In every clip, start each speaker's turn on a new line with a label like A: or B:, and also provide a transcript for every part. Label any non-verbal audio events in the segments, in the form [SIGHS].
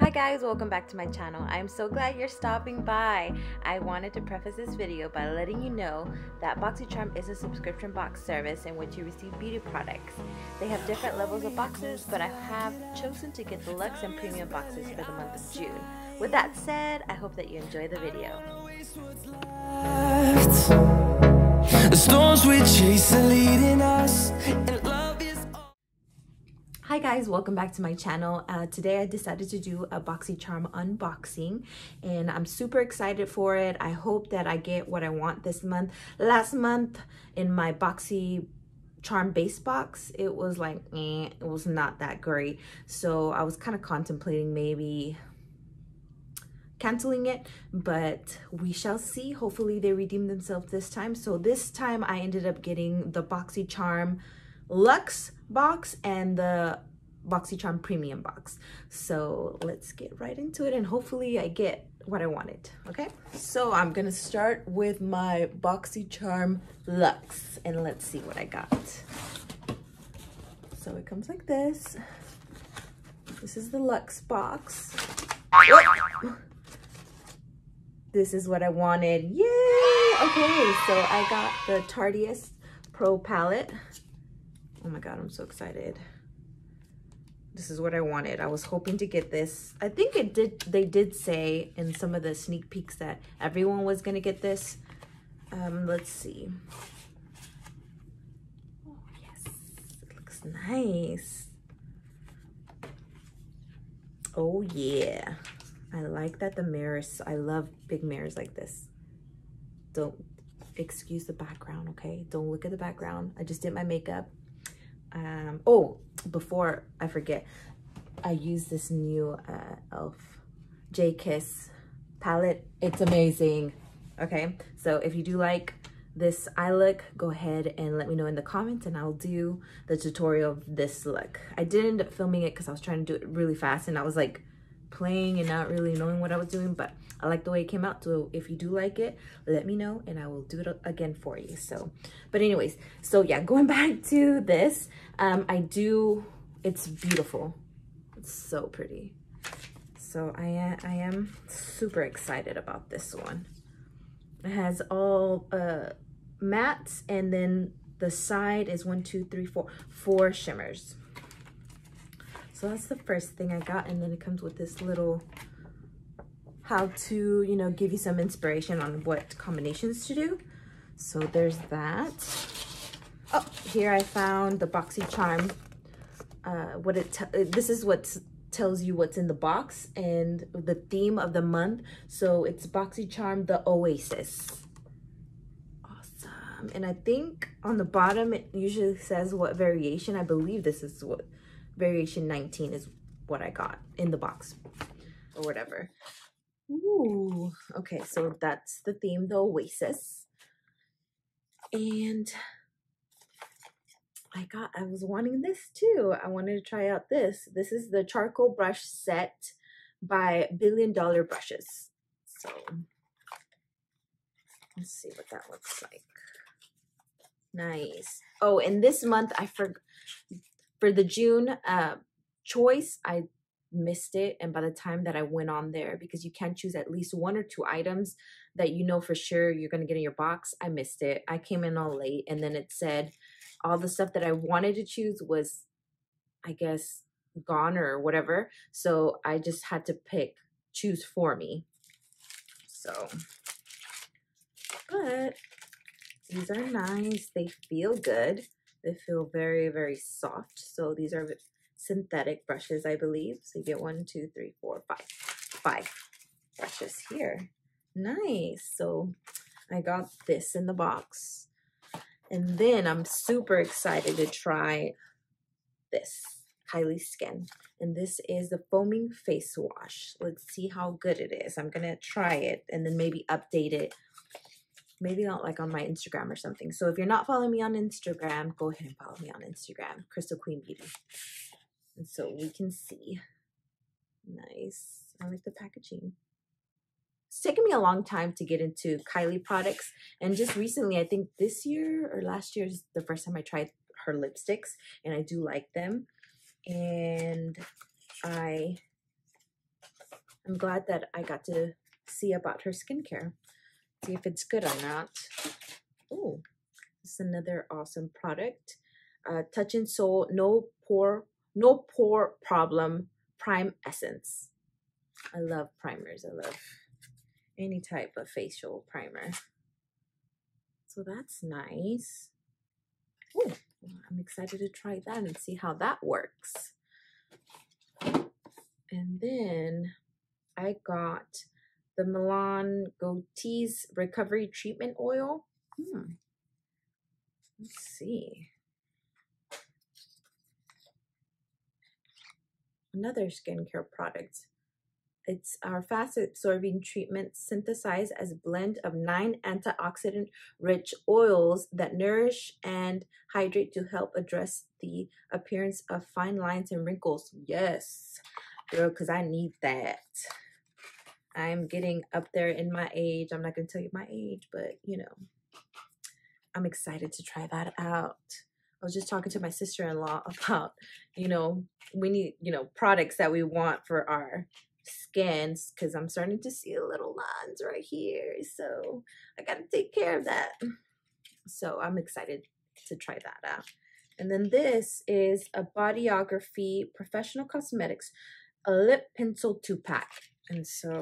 A: Hi guys, welcome back to my channel. I'm so glad you're stopping by. I wanted to preface this video by letting you know that BoxyCharm is a subscription box service in which you receive beauty products. They have different levels of boxes, but I have chosen to get the Luxe and Premium boxes for the month of June. With that said, I hope that you enjoy the video. The storms we chase are leading us Hi guys, welcome back to my channel. Uh, today I decided to do a BoxyCharm unboxing and I'm super excited for it. I hope that I get what I want this month. Last month in my Boxy charm base box it was like eh, it was not that great so i was kind of contemplating maybe canceling it but we shall see hopefully they redeem themselves this time so this time i ended up getting the boxycharm luxe box and the BoxyCharm Premium box. So let's get right into it and hopefully I get what I wanted, okay? So I'm gonna start with my BoxyCharm Luxe and let's see what I got. So it comes like this. This is the Luxe box. [GASPS] This is what I wanted. Yay! Okay, so I got the Tarteist Pro palette. Oh my God, I'm so excited this is what I wanted. I was hoping to get this. I think it did. They did say in some of the sneak peeks that everyone was going to get this. Um, let's see. Oh, yes. It looks nice. Oh, yeah. I like that the mirrors, I love big mirrors like this. Don't excuse the background, okay? Don't look at the background. I just did my makeup um oh before i forget i use this new uh elf j kiss palette. It's amazing. Okay so if you do like this eye look go ahead and let me know in the comments and i'll do the tutorial of this look. I didn't end up filming it because i was trying to do it really fast and i was like playing and not really knowing what I was doing, but I like the way it came out. So if you do like it, let me know and I will do it again for you. So, but anyways, so yeah, going [LAUGHS] back to this, um, I do, it's beautiful. It's so pretty. So I, I am super excited about this one. It has all uh, mattes and then the side is one, two, three, four, four shimmers. So that's the first thing I got. And then it comes with this little how to, you know, give you some inspiration on what combinations to do. So there's that. Oh, here I found the BoxyCharm. Uh, what it uh, this is what tells you what's in the box and the theme of the month. So it's boxy charm, the Oasis. Awesome. And I think on the bottom it usually says what variation. I believe this is what variation 19 is what I got in the box or whatever. Ooh, okay, so that's the theme, the Oasis. And I got, I was wanting this too. I wanted to try out this. This is the charcoal brush set by Billion Dollar Brushes. So let's see what that looks like. Nice. Oh, and this month I forgot for the June uh, choice, I missed it. And by the time that I went on there, because you can choose at least one or two items that you know for sure you're going to get in your box, I missed it. I came in all late and then it said all the stuff that I wanted to choose was, I guess, gone or whatever. So I just had to pick, choose for me. So, but these are nice. They feel good. They feel very, very soft. So these are synthetic brushes, I believe. So you get one, two, three, four, five, five brushes here. Nice. So I got this in the box. And then I'm super excited to try this Kylie Skin. And this is the foaming face wash. Let's see how good it is. I'm going to try it and then maybe update it maybe not like on my Instagram or something. So if you're not following me on Instagram, go ahead and follow me on Instagram, Crystal Queen Beauty. And so we can see. Nice. I like the packaging. It's taken me a long time to get into Kylie products. And just recently, I think this year or last year is the first time I tried her lipsticks. And I do like them. And I I'm glad that I got to see about her skincare. See if it's good or not. Oh, this is another awesome product. Uh, Touch in Sol No Pore No Pore Problem Prime Essence. I love primers. I love any type of facial primer. So that's nice. Oh, I'm excited to try that and see how that works. And then I got the Milan Gotees Recovery Treatment Oil. Hmm. Let's see. Another skincare product. It's our fast absorbing treatment synthesized as a blend of nine antioxidant rich oils that nourish and hydrate to help address the appearance of fine lines and wrinkles. Yes, girl, because I need that. I'm getting up there in my age. I'm not going to tell you my age, but you know, I'm excited to try that out. I was just talking to my sister-in-law [LAUGHS] about, you know, we need, you know, products that we want for our skins because I'm starting to see a little lines right here. So I got to take care of that. So I'm excited to try that out. And then this is a Bodyography Professional Cosmetics, a lip pencil two pack. And so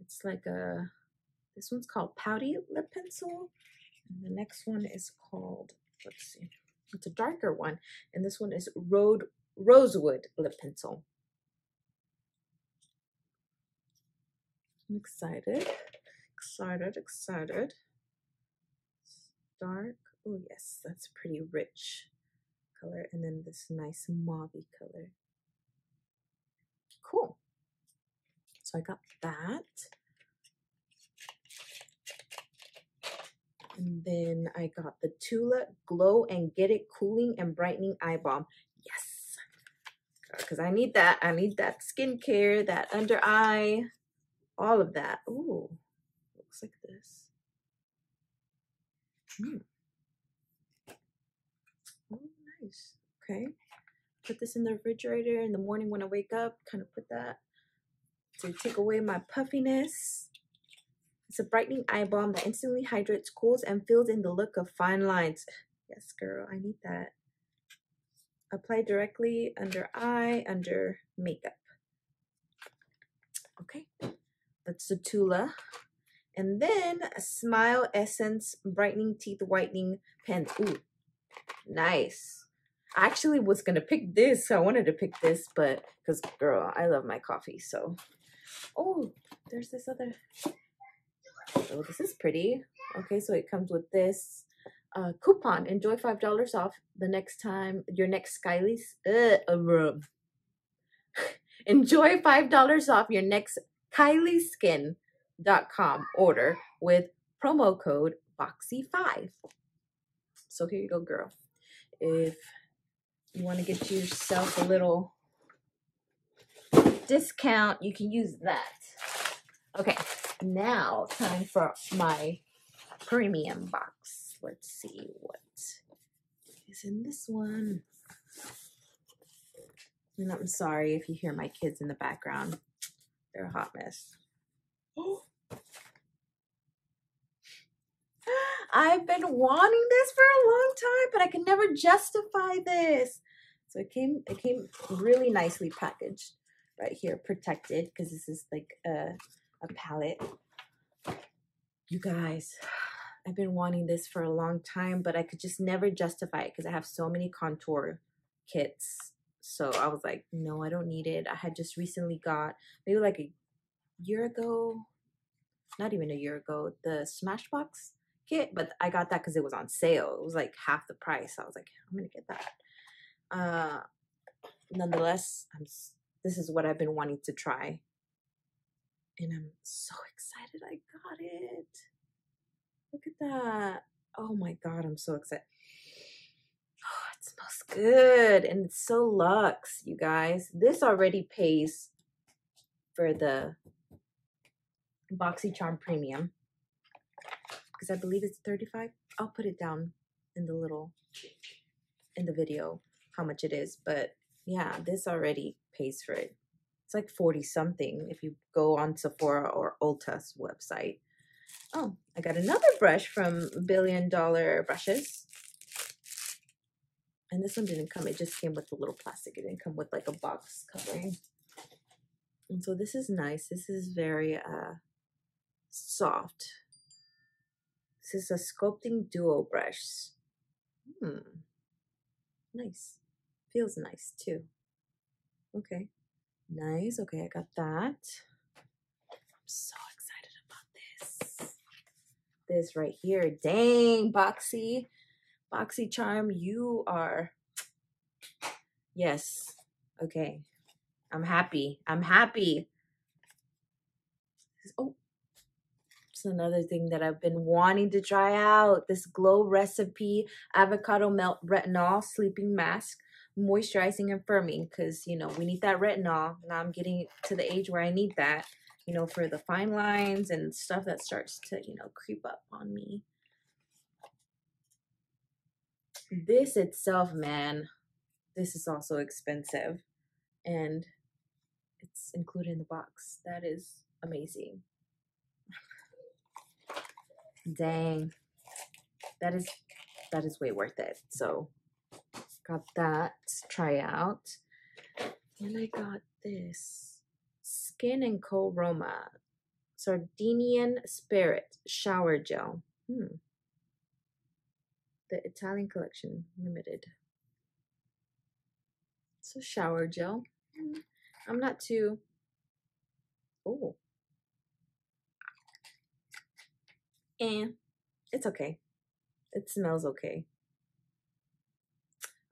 A: it's like a, this one's called Pouty Lip Pencil. And the next one is called, let's see, it's a darker one. And this one is Road Rosewood Lip Pencil. I'm excited, excited, excited. Dark. Oh, yes, that's a pretty rich color. And then this nice mauve color. Cool. So I got that. And then I got the Tula Glow and Get It Cooling and Brightening Eye Balm. Yes. Because I need that. I need that skincare, that under eye all of that. Ooh, looks like this. Hmm. Oh, nice. Okay. Put this in the refrigerator in the morning when I wake up. Kind of put that to take away my puffiness. It's a brightening eye balm that instantly hydrates, cools, and fills in the look of fine lines. Yes, girl, I need that. Apply directly under eye, under makeup. Okay. That's the Tula. And then a Smile Science Brightening Teeth Whitening Pen. Ooh, nice. I actually was going to pick this. So I wanted to pick this, but because, girl, I love my coffee. So, oh, there's this other. Oh, this is pretty. Okay, so it comes with this uh, coupon. Enjoy $5 off the next time your next Skylie's. Uh, uh, [LAUGHS] Enjoy $5 off your next kylieskin.com order with promo code BOXY5. So here you go, girl. If you want to get yourself a little discount, you can use that. Okay, now time for my premium box. Let's see what is in this one. And I'm sorry if you hear my kids in the background. They're a hot mess. [GASPS] I've been wanting this for a long time, but I can never justify this. So it came it came really nicely packaged right here, protected, because this is like a, a palette. You guys, [SIGHS] I've been wanting this for a long time, but I could just never justify it because I have so many contour kits so I was like, no, I don't need it. I had just recently got maybe like a year ago, not even a year ago, the Smashbox kit, but I got that because it was on sale. It was like half the price. I was like, I'm gonna get that. Uh, nonetheless, I'm. This is what I've been wanting to try, and I'm so excited I got it. Look at that! Oh my god, I'm so excited Oh, [SIGHS] it smells good and it's so luxe, you guys. This already pays for the BoxyCharm Premium because I believe it's 35 I'll put it down in the little in the video how much it is but yeah this already pays for it It's like 40 something if you go on Sephora or Ulta's website. Oh, I got another brush from Billion Dollar Brushes. And this one didn't come, it just came with a little plastic. It didn't come with like a box covering. And so this is nice. This is very uh, soft. This is a sculpting duo brush. Hmm. Nice. Feels nice too. Okay. Nice. Okay, I got that. I'm so excited about this. This right here. Dang, Boxy. Boxy Charm, you are. Yes. Okay. I'm happy. I'm happy. Oh, it's another thing that I've been wanting to try out. This Glow Recipe Avocado Melt Retinol Sleeping Mask moisturizing and firming because you know we need that retinol. Now i'm getting to the age where i need that you know for the fine lines and stuff that starts to you know creep up on me. This itself man this is also expensive and it's included in the box. That is amazing. Dang. That is that is way worth it. So got that try out. And I got this Skin and Co Roma Sardinian Spirit Shower Gel. Hmm. The Italian Collection Limited. So shower gel. Hmm. I'm not too. Oh. And it's okay. It smells okay.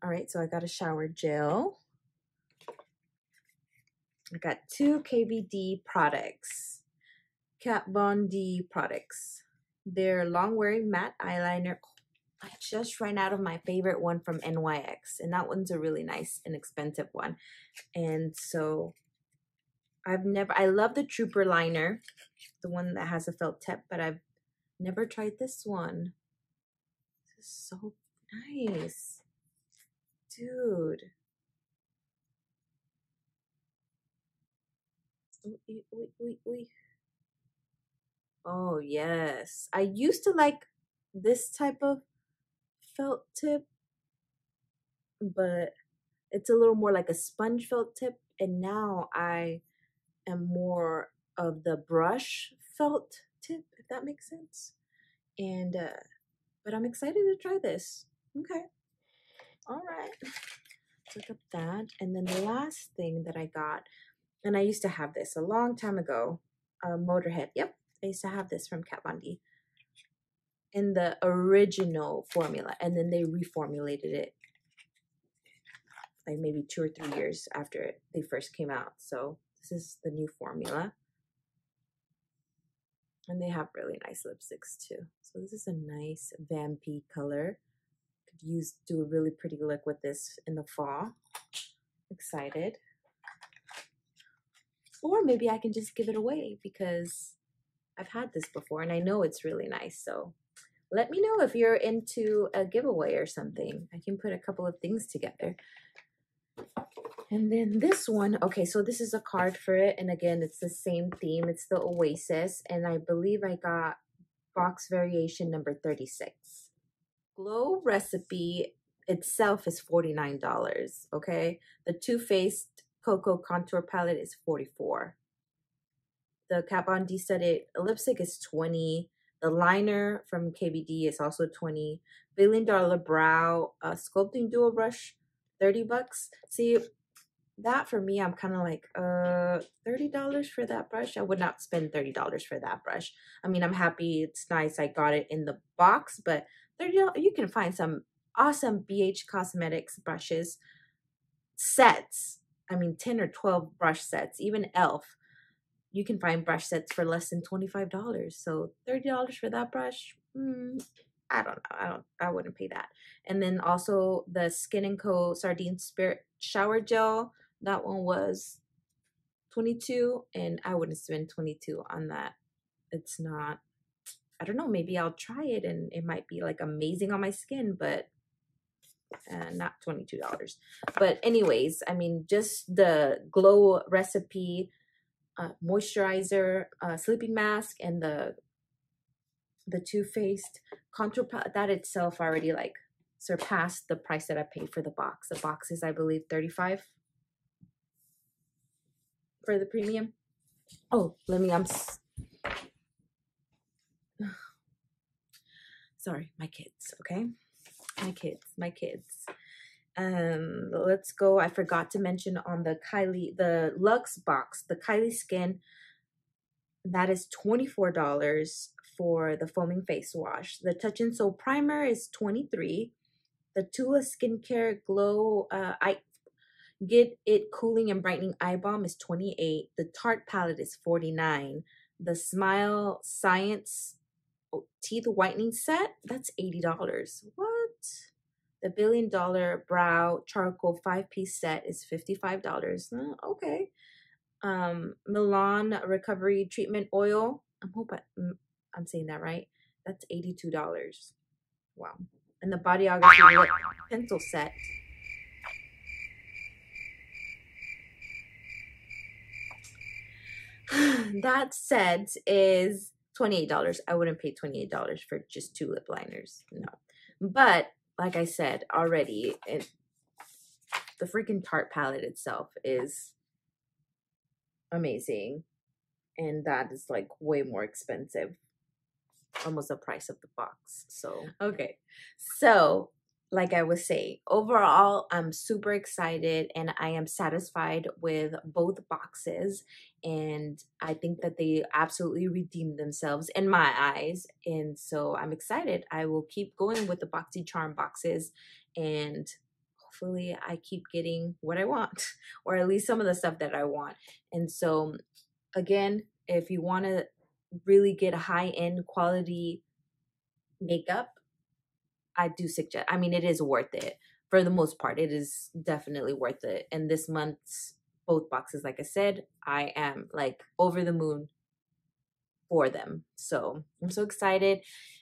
A: All right, so I got a shower gel. I got two KVD products, Kat Von D products. They're long wearing matte eyeliner. I just ran out of my favorite one from NYX, and that one's a really nice and expensive one. And so I've never, I love the Trooper liner, the one that has a felt tip, but I've never tried this one. This is so nice. Dude. Oh, yes. I used to like this type of felt tip, but it's a little more like a sponge felt tip. And now I am more of the brush felt tip, if that makes sense. And, uh, but I'm excited to try this. Okay. All right. Look up that. And then the last thing that I got, and I used to have this a long time ago, a Motorhead. Yep, I used to have this from Kat Von D in the original formula, and then they reformulated it like maybe two or three years after they first came out. So this is the new formula. And they have really nice lipsticks too. So this is a nice vampy color use do a really pretty look with this in the fall. Excited. Or maybe I can just give it away because I've had this before and I know it's really nice. So let me know if you're into a giveaway or something. I can put a couple of things together. And then this one, okay, so this is a card for it. And again, it's the same theme. It's the Oasis. And I believe I got box variation number 36. Glow recipe itself is $49, okay? The Too Faced Cocoa Contour Palette is 44 The Kat Von D Studded Lipstick is 20 The liner from KVD is also 20 Billion Dollar Brow uh, Sculpting dual Brush, 30 bucks. See, that for me, I'm kind of like, uh, $30 for that brush. I would not spend $30 for that brush. I mean, I'm happy. It's nice. I got it in the box, but there you can find some awesome BH Cosmetics brushes sets. I mean, 10 or 12 brush sets, even e.l.f. You can find brush sets for less than $25. So $30 for that brush, mm, I don't know. I don't I wouldn't pay that. And then also the Skin and Co Sardine Spirit shower gel. That one was 22 and I wouldn't spend 22 on that. It's not I don't know, maybe I'll try it and it might be like amazing on my skin, but uh, not $22 but anyways i mean just the glow recipe uh, moisturizer uh, sleeping mask and the the Too Faced contour that itself already like surpassed the price that I paid for the box. The box is I believe 35 for the premium. Oh, let me I'm [SIGHS] sorry, my kids, okay? My kids, my kids. Um let's go. I forgot to mention on the Kylie the Luxe box, the Kylie Skin that is $24 for the foaming face wash. The Touch in Sol primer is 23. The Tula Skincare Glow uh, I Get It Cooling and Brightening Eye Balm is 28. The Tarte palette is 49. The Smile Science Teeth Whitening Set, that's $80. What? The Billion Dollar Brow Charcoal 5-piece set is $55. Uh, okay. Um, Milan Recovery Treatment Oil. I'm hoping I'm saying that right. That's $82. Wow. And the Bodyography pencil set. [SIGHS] that set is $28. I wouldn't pay $28 for just two lip liners. No. But like I said already, it, the freaking Tarte palette itself is amazing. And that is like way more expensive almost the price of the box. So, okay. So, like I was saying, overall, I'm super excited and I am satisfied with both boxes. And I think that they absolutely redeemed themselves in my eyes. And so I'm excited. I will keep going with the boxy charm boxes and hopefully I keep getting what I want [LAUGHS] or at least some of the stuff that I want. And so, again, if you want to really get high end quality makeup, I do suggest. I mean, it is worth it for the most part. It is definitely worth it. And this month's both boxes, like I said, I am like over the moon for them. So I'm so excited.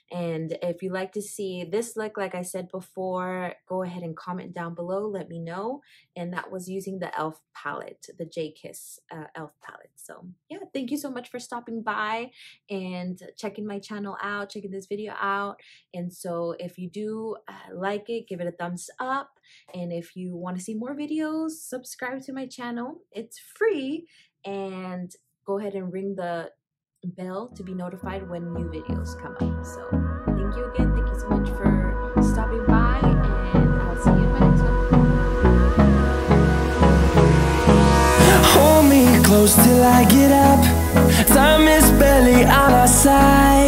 A: And if you like to see this look, like I said before, go ahead and comment down below. Let me know. And that was using the e.l.f. palette, the J Kiss uh, e.l.f. palette. So yeah, thank you so much for stopping by and checking my channel out, checking this video out. And so if you do uh, like it, give it a thumbs up. And if you want to see more videos, subscribe to my channel. It's free. And go ahead and ring the bell to be notified when new videos come up. So thank you again. Thank you so much for stopping by and I'll see you in my next one. Hold me close till I get up. Time is barely on our side.